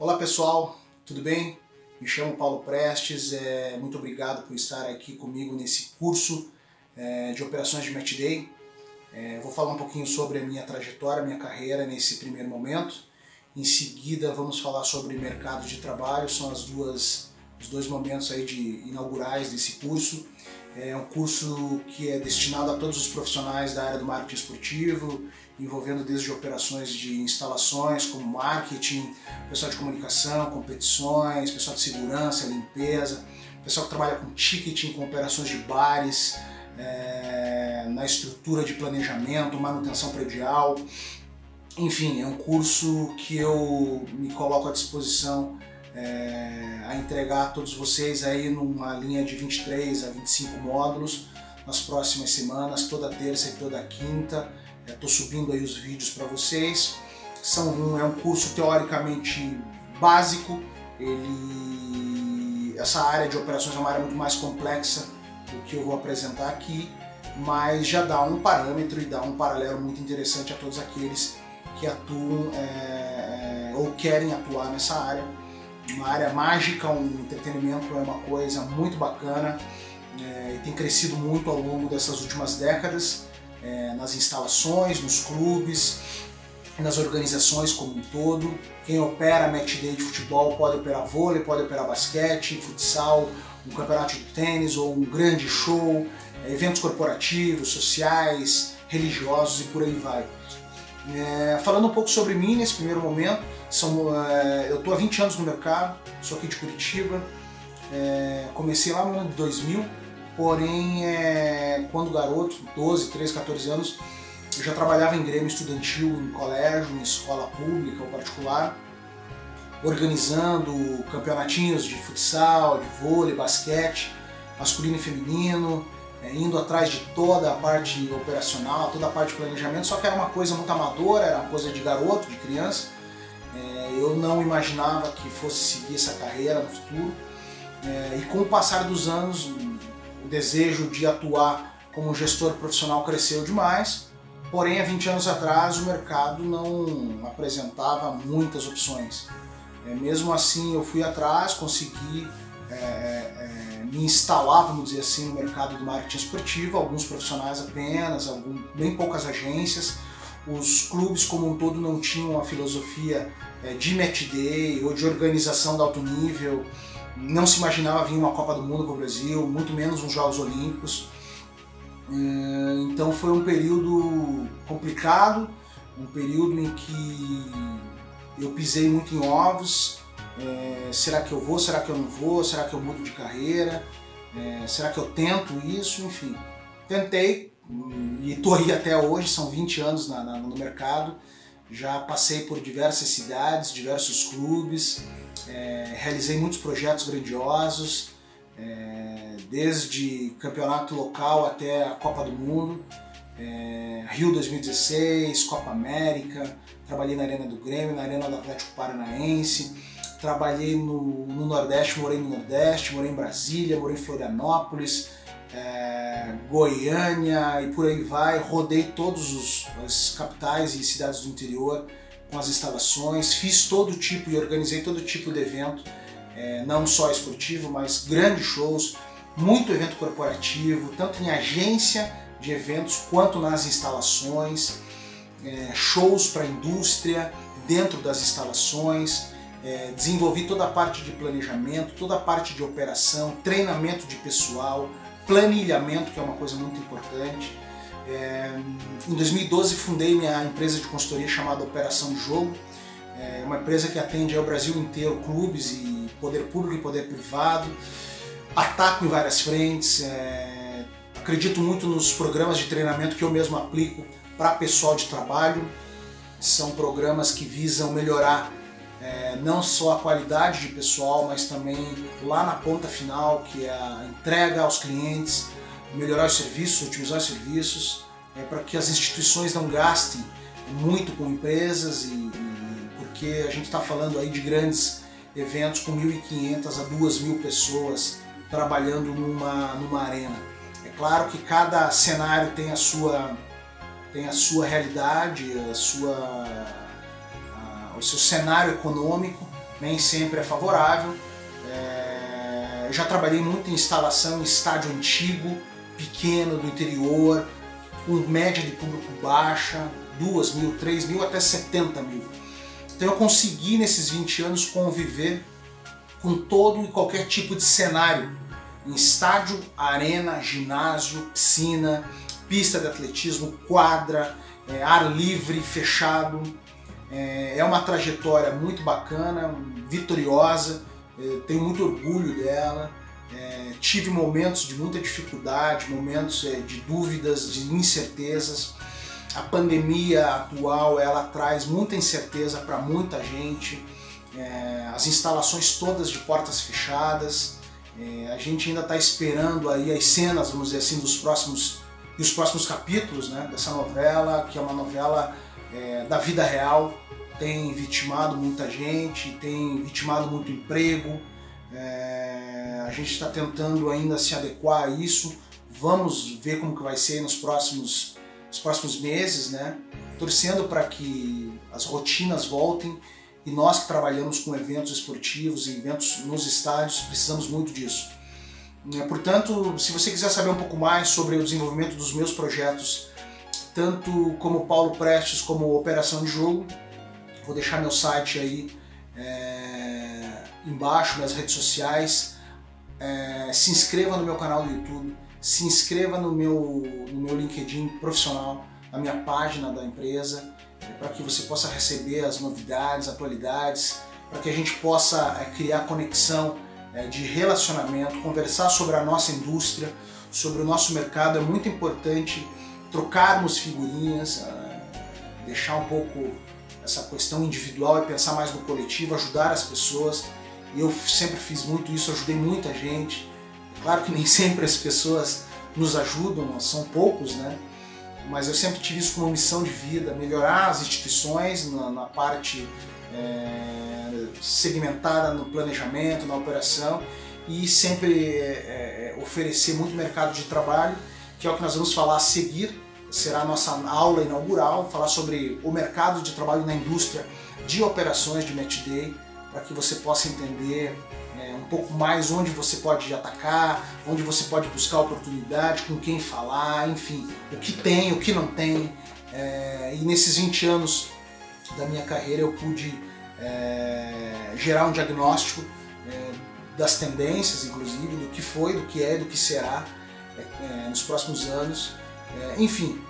Olá pessoal, tudo bem? Me chamo Paulo Prestes, é, muito obrigado por estar aqui comigo nesse curso é, de operações de Match Day. É, vou falar um pouquinho sobre a minha trajetória, minha carreira nesse primeiro momento. Em seguida vamos falar sobre mercado de trabalho, são as duas, os dois momentos aí de inaugurais desse curso. É um curso que é destinado a todos os profissionais da área do marketing esportivo, envolvendo desde operações de instalações, como marketing, pessoal de comunicação, competições, pessoal de segurança, limpeza, pessoal que trabalha com ticketing, com operações de bares, é, na estrutura de planejamento, manutenção predial. Enfim, é um curso que eu me coloco à disposição é, a entregar a todos vocês aí numa linha de 23 a 25 módulos nas próximas semanas, toda terça e toda quinta. Estou subindo aí os vídeos para vocês. São um, é um curso teoricamente básico. Ele, essa área de operações é uma área muito mais complexa do que eu vou apresentar aqui, mas já dá um parâmetro e dá um paralelo muito interessante a todos aqueles que atuam é, é ou querem atuar nessa área uma área mágica, um entretenimento é uma coisa muito bacana é, e tem crescido muito ao longo dessas últimas décadas é, nas instalações, nos clubes, nas organizações como um todo. Quem opera match day de futebol pode operar vôlei, pode operar basquete, futsal, um campeonato de tênis ou um grande show, é, eventos corporativos, sociais, religiosos e por aí vai. É, falando um pouco sobre mim nesse primeiro momento, são, é, eu estou há 20 anos no mercado, sou aqui de Curitiba, é, comecei lá no ano de 2000, porém, é, quando garoto, 12, 13, 14 anos, eu já trabalhava em grêmio estudantil, em colégio, em escola pública ou particular, organizando campeonatinhos de futsal, de vôlei, basquete, masculino e feminino, é, indo atrás de toda a parte operacional, toda a parte de planejamento, só que era uma coisa muito amadora, era uma coisa de garoto, de criança. É, eu não imaginava que fosse seguir essa carreira no futuro. É, e com o passar dos anos, o desejo de atuar como gestor profissional cresceu demais. Porém, há 20 anos atrás, o mercado não apresentava muitas opções. É, mesmo assim, eu fui atrás, consegui é, é, me instalar, vamos dizer assim, no mercado do marketing esportivo, alguns profissionais apenas, algum, bem poucas agências. Os clubes como um todo não tinham a filosofia é, de match day ou de organização de alto nível, não se imaginava vir uma Copa do Mundo para o Brasil, muito menos uns Jogos Olímpicos. É, então foi um período complicado, um período em que eu pisei muito em ovos, é, será que eu vou? Será que eu não vou? Será que eu mudo de carreira? Será que eu tento isso? Enfim, tentei e estou aí até hoje, são 20 anos na, na, no mercado. Já passei por diversas cidades, diversos clubes, é, realizei muitos projetos grandiosos, é, desde campeonato local até a Copa do Mundo. É, Rio 2016, Copa América, trabalhei na Arena do Grêmio, na Arena do Atlético Paranaense, trabalhei no, no, Nordeste, morei no Nordeste, morei em Brasília, morei em Florianópolis, é, Goiânia e por aí vai. Rodei todos os as capitais e cidades do interior com as instalações, fiz todo tipo e organizei todo tipo de evento, é, não só esportivo, mas grandes shows, muito evento corporativo, tanto em agência de eventos quanto nas instalações, é, shows para indústria dentro das instalações é, desenvolvi toda a parte de planejamento, toda a parte de operação, treinamento de pessoal, planilhamento, que é uma coisa muito importante. É, em 2012 fundei minha empresa de consultoria chamada Operação Jogo, é uma empresa que atende ao Brasil inteiro, clubes e poder público e poder privado. Ataco em várias frentes, é, acredito muito nos programas de treinamento que eu mesmo aplico para pessoal de trabalho. São programas que visam melhorar é, não só a qualidade de pessoal, mas também lá na ponta final, que é a entrega aos clientes, melhorar os serviços, otimizar os serviços, é, para que as instituições não gastem muito com empresas, e, e porque a gente está falando aí de grandes eventos com 1.500 a 2.000 pessoas trabalhando numa, numa arena. É claro que cada cenário tem a sua, tem a sua realidade, a sua o seu cenário econômico, nem sempre é favorável. É, já trabalhei muito em instalação em estádio antigo, pequeno, do interior, com média de público baixa, 2 mil, 3 mil, até 70 mil. Então eu consegui nesses 20 anos conviver com todo e qualquer tipo de cenário, em estádio, arena, ginásio, piscina, pista de atletismo, quadra, é, ar livre, fechado. É, é uma trajetória muito bacana, vitoriosa, é, tenho muito orgulho dela. É, tive momentos de muita dificuldade, momentos de dúvidas, de incertezas. A pandemia atual ela traz muita incerteza para muita gente. As instalações todas de portas fechadas. A gente ainda está esperando aí as cenas, vamos dizer assim, dos próximos dos próximos capítulos né, dessa novela, que é uma novela é, da vida real. Tem vitimado muita gente, tem vitimado muito emprego. É, a gente está tentando ainda se adequar a isso. Vamos ver como que vai ser nos próximos, nos próximos meses, né? Torcendo para que as rotinas voltem e nós que trabalhamos com eventos esportivos e eventos nos estádios precisamos muito disso. É, portanto, se você quiser saber um pouco mais sobre o desenvolvimento dos meus projetos, tanto como Paulo Prestes como Operação de Jogo, vou deixar meu site aí é, embaixo nas redes sociais. É, se inscreva no meu canal do YouTube, se inscreva no meu, no meu LinkedIn profissional, na minha página da empresa para que você possa receber as novidades, atualidades, para que a gente possa é, criar conexão é, de relacionamento, conversar sobre a nossa indústria, sobre o nosso mercado. É muito importante trocarmos figurinhas, é, deixar um pouco essa questão individual e pensar mais no coletivo, ajudar as pessoas. Eu sempre fiz muito isso, ajudei muita gente. Claro que nem sempre as pessoas nos ajudam, são poucos, né? mas eu sempre tive isso como missão de vida, melhorar as instituições na, na parte é, segmentada no planejamento, na operação e sempre é, é, oferecer muito mercado de trabalho, que é o que nós vamos falar a seguir, será a nossa aula inaugural, falar sobre o mercado de trabalho na indústria de operações de Match Day, para que você possa entender é, um pouco mais onde você pode atacar, onde você pode buscar oportunidade, com quem falar, enfim, o que tem, o que não tem. É, e nesses 20 anos da minha carreira eu pude é, gerar um diagnóstico é, das tendências, inclusive, do que foi, do que é, do que será é, é, nos próximos anos. enfim,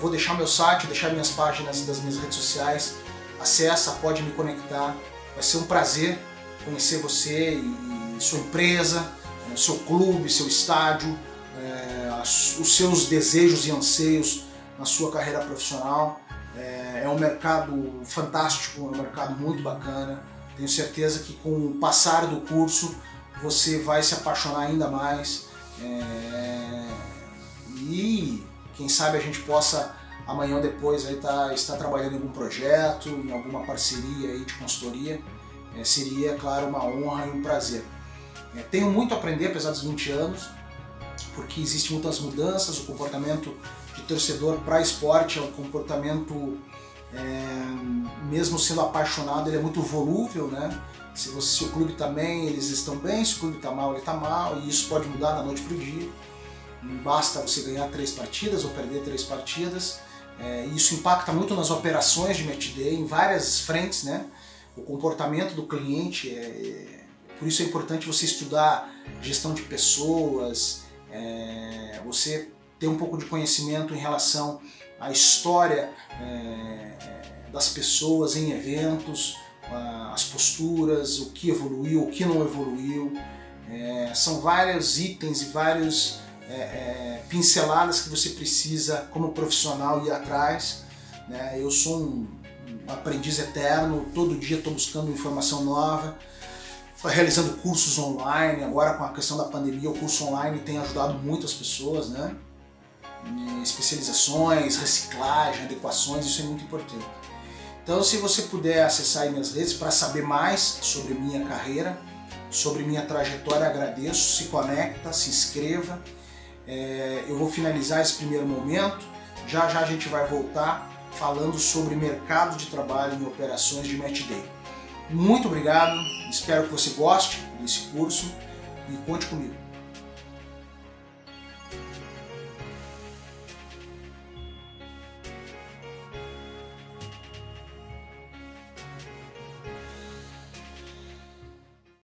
vou deixar meu site, deixar minhas páginas das minhas redes sociais. Acessa, pode me conectar. Vai ser um prazer conhecer você e, sua empresa, né, seu clube, seu estádio, é, os seus desejos e anseios na sua carreira profissional. É, é um mercado fantástico, é um mercado muito bacana. Tenho certeza que com o passar do curso você vai se apaixonar ainda mais. É, e quem sabe a gente possa amanhã ou depois aí tá, estar trabalhando em algum projeto, em alguma parceria aí de consultoria é, seria, claro, uma honra e um prazer. É, tenho muito a aprender, apesar dos 20 anos, porque existem muitas mudanças, o comportamento de torcedor para esporte é um comportamento, é, mesmo sendo apaixonado, ele é muito volúvel, né? Se, você, se o clube está bem, eles estão bem, se o clube está mal, ele está mal, e isso pode mudar da noite para o dia. Não basta você ganhar três partidas ou perder três partidas. É, isso impacta muito nas operações de day, em várias frentes, né? o comportamento do cliente. É, é, por isso é importante você estudar gestão de pessoas, é, você ter um pouco de conhecimento em relação à história é, das pessoas em eventos, as posturas, o que evoluiu, o que não evoluiu. É, são vários itens e vários é, pinceladas que você precisa, como profissional, ir atrás. Né? Eu sou um aprendiz eterno, todo dia estou buscando informação nova, realizando cursos online, agora com a questão da pandemia, o curso online tem ajudado muitas pessoas, né? Especializações, reciclagem, adequações, isso é muito importante. Então, se você puder acessar minhas redes para saber mais sobre minha carreira, sobre minha trajetória, agradeço. Se conecta, se inscreva. É, eu vou finalizar esse primeiro momento. Já já a gente vai voltar falando sobre mercado de trabalho em operações de match day. Muito obrigado, espero que você goste desse curso e conte comigo.